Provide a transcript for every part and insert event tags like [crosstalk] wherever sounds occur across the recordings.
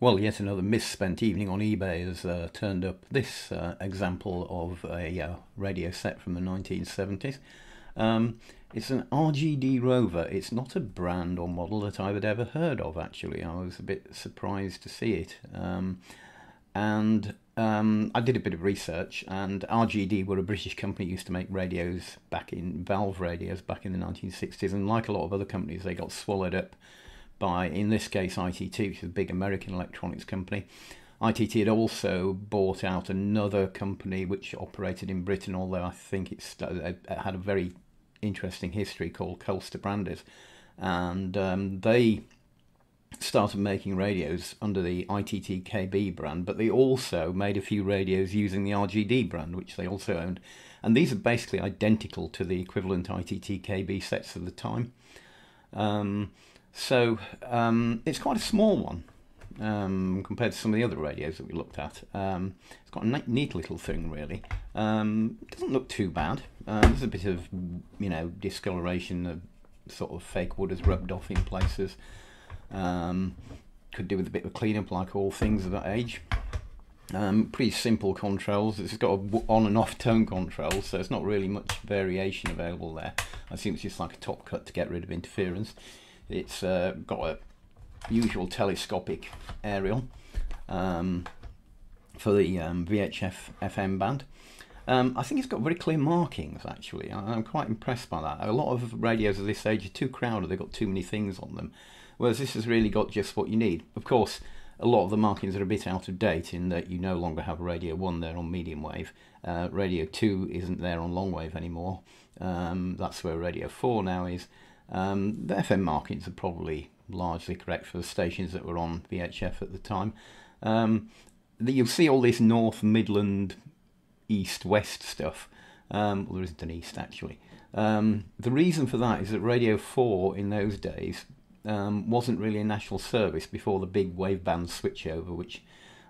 Well, yet another misspent evening on eBay has uh, turned up this uh, example of a uh, radio set from the 1970s. Um, it's an RGD Rover. It's not a brand or model that I had ever heard of, actually. I was a bit surprised to see it. Um, and um, I did a bit of research, and RGD were a British company used to make radios back in valve radios back in the 1960s, and like a lot of other companies, they got swallowed up by, in this case, ITT, which is a big American electronics company. ITT had also bought out another company which operated in Britain, although I think it's, it had a very interesting history called Kolster Brandes. And um, they started making radios under the ITT KB brand, but they also made a few radios using the RGD brand, which they also owned. And these are basically identical to the equivalent ITT KB sets of the time. Um, so um, it's quite a small one um, compared to some of the other radios that we looked at. Um, it's got a neat little thing, really. Um, it doesn't look too bad. Uh, there's a bit of, you know, discoloration, the sort of fake wood has rubbed off in places. Um, could do with a bit of a cleanup, like all things of that age. Um, pretty simple controls. It's got a on and off tone control, so it's not really much variation available there. I assume it's just like a top cut to get rid of interference. It's uh, got a usual telescopic aerial um, for the um, VHF FM band. Um, I think it's got very clear markings actually. I'm quite impressed by that. A lot of radios of this age are too crowded, they've got too many things on them. Whereas this has really got just what you need. Of course, a lot of the markings are a bit out of date in that you no longer have Radio 1 there on medium wave. Uh, Radio 2 isn't there on long wave anymore. Um, that's where Radio 4 now is. Um, the FM markings are probably largely correct for the stations that were on VHF at the time. Um, the, you'll see all this North Midland, East West stuff. Um, well, there isn't an East actually. Um, the reason for that is that Radio 4 in those days um, wasn't really a national service before the big waveband switchover, which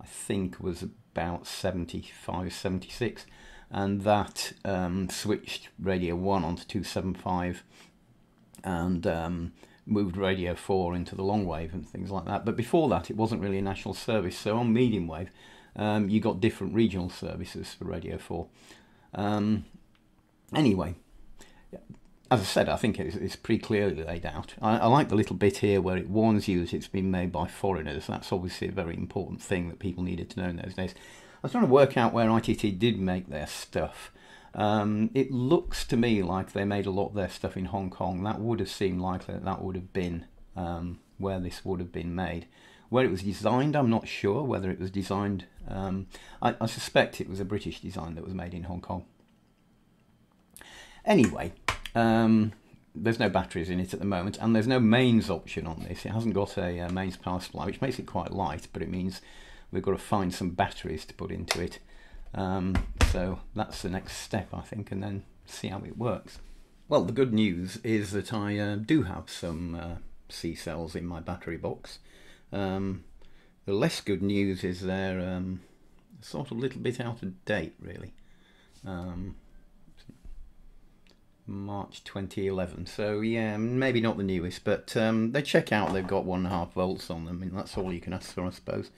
I think was about 75, 76. And that um, switched Radio 1 onto 275 and um, moved Radio 4 into the long wave and things like that. But before that, it wasn't really a national service. So on medium wave, um, you got different regional services for Radio 4. Um, anyway, as I said, I think it's, it's pretty clearly laid out. I, I, like the little bit here where it warns you that it's been made by foreigners. That's obviously a very important thing that people needed to know in those days. I was trying to work out where ITT did make their stuff. Um, it looks to me like they made a lot of their stuff in Hong Kong. That would have seemed likely that that would have been um, where this would have been made. Where it was designed, I'm not sure whether it was designed. Um, I, I, suspect it was a British design that was made in Hong Kong. Anyway, um, there's no batteries in it at the moment, and there's no mains option on this. It hasn't got a, a uh, mains power supply, which makes it quite light, but it means we've got to find some batteries to put into it. Um, so that's the next step, I think, and then see how it works. Well, the good news is that I uh, do have some uh, C cells in my battery box. Um, the less good news is they're um, sort of a little bit out of date, really. Um, March 2011. So yeah, maybe not the newest, but um, they check out. They've got one and a half volts on them, and that's all you can ask for, I suppose.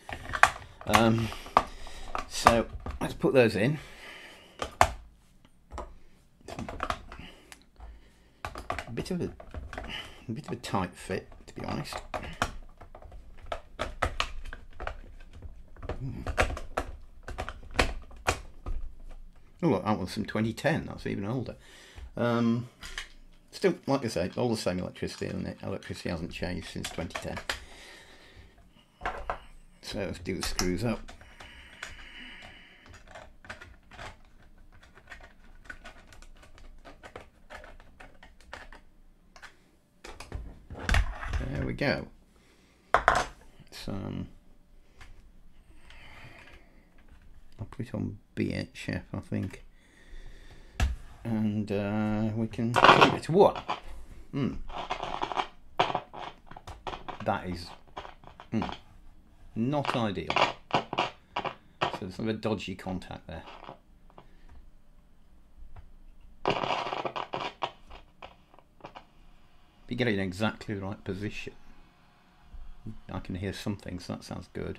Um, so let's put those in. A bit of a, a bit of a tight fit, to be honest. Hmm. Oh, look, that was from 2010. That's even older. Um, still, like I say, all the same electricity, and it? Electricity hasn't changed since 2010. So let's do the screws up. There we go. Some. I'll put it on VHF, I think and uh, we can keep it to what? Hmm. That is hmm, not ideal. So there's a dodgy contact there. If you get it in exactly the right position, I can hear something, so that sounds good.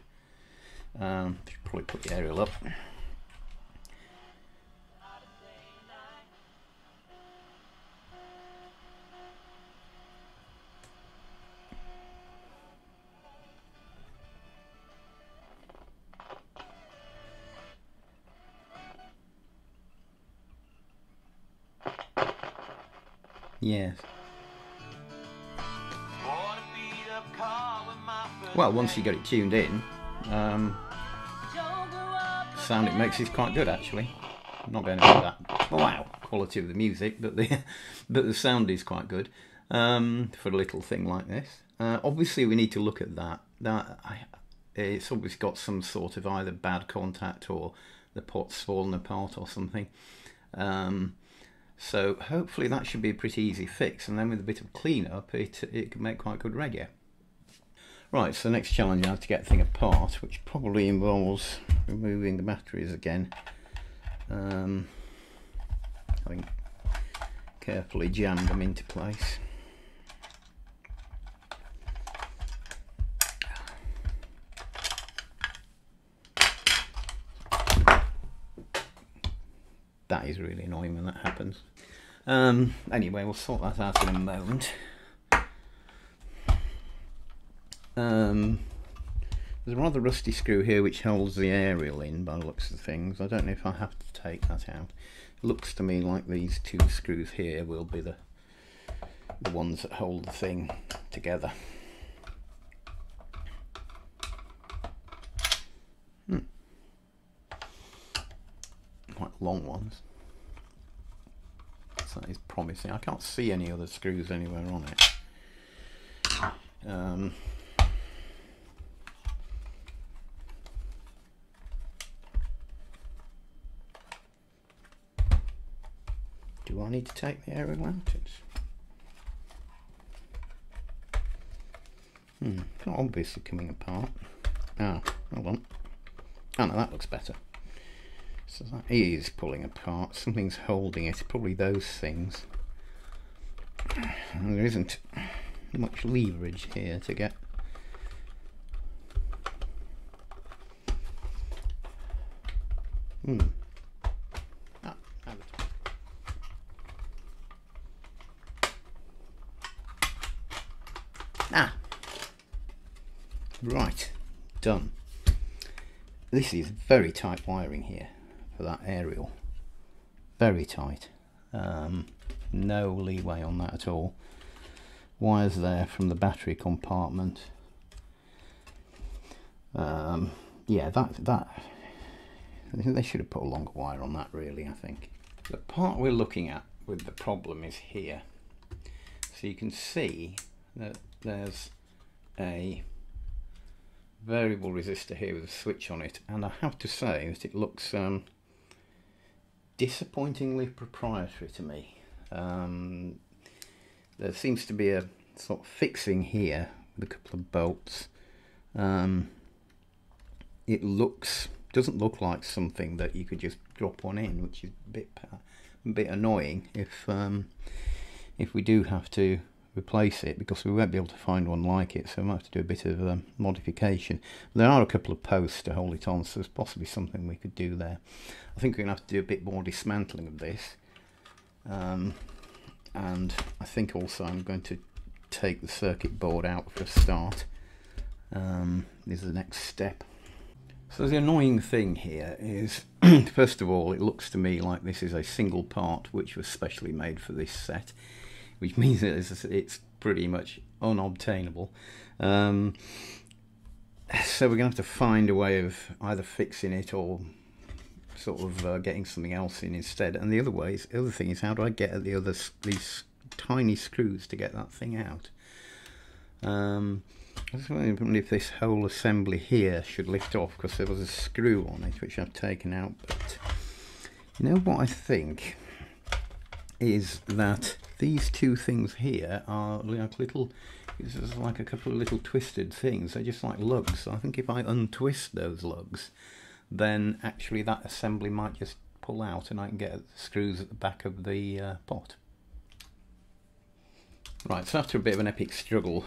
Um, should probably put the aerial up. Yes. Well, once you get it tuned in, um, sound it makes is quite good actually. I'm not going to do that. Wow, quality of the music, but the [laughs] but the sound is quite good um, for a little thing like this. Uh, obviously, we need to look at that. That I, it's always got some sort of either bad contact or the pot's fallen apart or something. Um, so hopefully that should be a pretty easy fix and then with a bit of cleanup it, it can make quite good radio. Right, so the next challenge I have to get the thing apart which probably involves removing the batteries again. Um, having carefully jammed them into place. That is really annoying when that happens. Um, anyway, we'll sort that out in a moment. Um, there's a rather rusty screw here which holds the aerial in by the looks of things. I don't know if I have to take that out. It looks to me like these two screws here will be the the ones that hold the thing together. Hmm. Quite long ones that is promising. I can't see any other screws anywhere on it. Um, do I need to take the out? It's hmm, not obviously coming apart. Ah, hold on. Oh no, that looks better. So that is pulling apart. Something's holding it. Probably those things. And [sighs] there isn't much leverage here to get Hmm. Ah, ah. Right. Done. This is very tight wiring here that aerial. Very tight. Um, no leeway on that at all. Wires there from the battery compartment. Um, yeah, that that they should have put a longer wire on that really, I think. The part we're looking at with the problem is here. So you can see that there's a variable resistor here with a switch on it and I have to say that it looks um, disappointingly proprietary to me. Um, there seems to be a sort of fixing here with a couple of bolts. Um, it looks doesn't look like something that you could just drop one in, which is a bit a bit annoying if um, if we do have to replace it because we won't be able to find one like it so we might have to do a bit of um, modification. There are a couple of posts to hold it on so there's possibly something we could do there. I think we're going to have to do a bit more dismantling of this. Um, and I think also I'm going to take the circuit board out for a start. Um, this is the next step. So the annoying thing here is [clears throat] first of all it looks to me like this is a single part which was specially made for this set which [laughs] means it's, it's pretty much unobtainable. Um, so we're going to have to find a way of either fixing it or sort of uh, getting something else in instead. And the other way, is, the other thing is how do I get at the other these tiny screws to get that thing out? Um, I was wondering if this whole assembly here should lift off because there was a screw on it which I've taken out. But you know what I think is that these two things here are like little just like a couple of little twisted things. They're just like lugs. So I think if I untwist those lugs then actually that assembly might just pull out and I can get screws at the back of the uh, pot. Right, so after a bit of an epic struggle,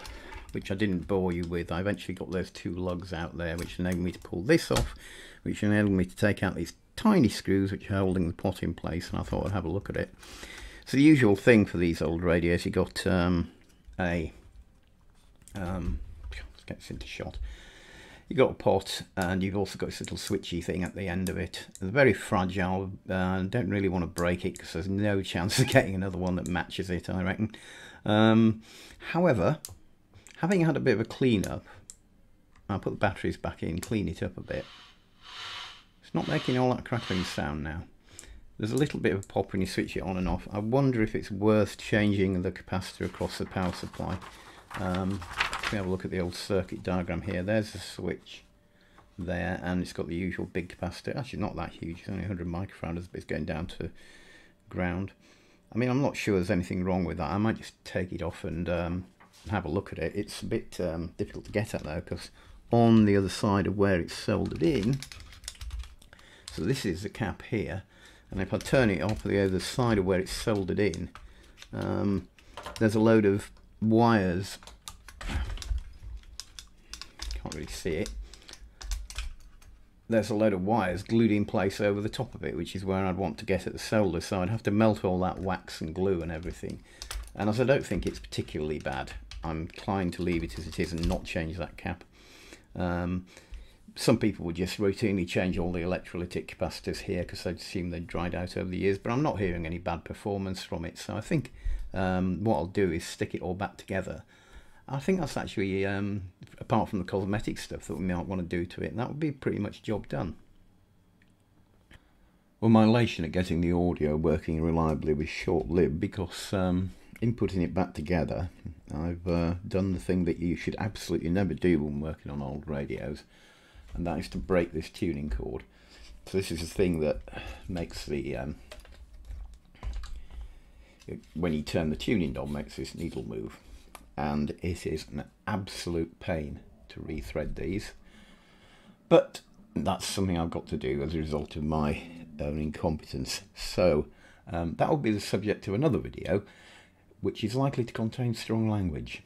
which I didn't bore you with, I eventually got those two lugs out there, which enabled me to pull this off, which enabled me to take out these tiny screws which are holding the pot in place, and I thought I'd have a look at it. So the usual thing for these old radios, you got um, a, um, let's get this into shot, you've got a pot and you've also got this little switchy thing at the end of it. They're very fragile, uh, don't really want to break it because there's no [laughs] chance of getting another one that matches it, I reckon. Um, however, having had a bit of a clean up, I'll put the batteries back in, clean it up a bit. It's not making all that crackling sound now. There's a little bit of a pop when you switch it on and off. I wonder if it's worth changing the capacitor across the power supply. Um, me have a look at the old circuit diagram here. There's the switch there, and it's got the usual big capacitor. Actually, not that huge. It's only 100 microfarads, but it's going down to ground. I mean, I'm not sure there's anything wrong with that. I might just take it off and um, have a look at it. It's a bit um, difficult to get at though, because on the other side of where it's soldered in, so this is the cap here, and if I turn it off the other side of where it's soldered in, um, there's a load of wires. Can't really see it. There's a load of wires glued in place over the top of it which is where I'd want to get at the solder. So I'd have to melt all that wax and glue and everything. And as I don't think it's particularly bad I'm inclined to leave it as it is and not change that cap. Um, some people would just routinely change all the electrolytic capacitors here because they'd assume they'd dried out over the years but I'm not hearing any bad performance from it so I think um, what I'll do is stick it all back together. I think that's actually, um, apart from the cosmetic stuff that we might want to do to it, that would be pretty much job done. Well, my elation at getting the audio working reliably was short-lived because um, in putting it back together, I've uh, done the thing that you should absolutely never do when working on old radios, and that is to break this tuning cord. So this is the thing that makes the um, when you turn the tuning knob makes this needle move. And it is an absolute pain to rethread these. But that's something I've got to do as a result of my own incompetence. So um, that will be the subject of another video which is likely to contain strong language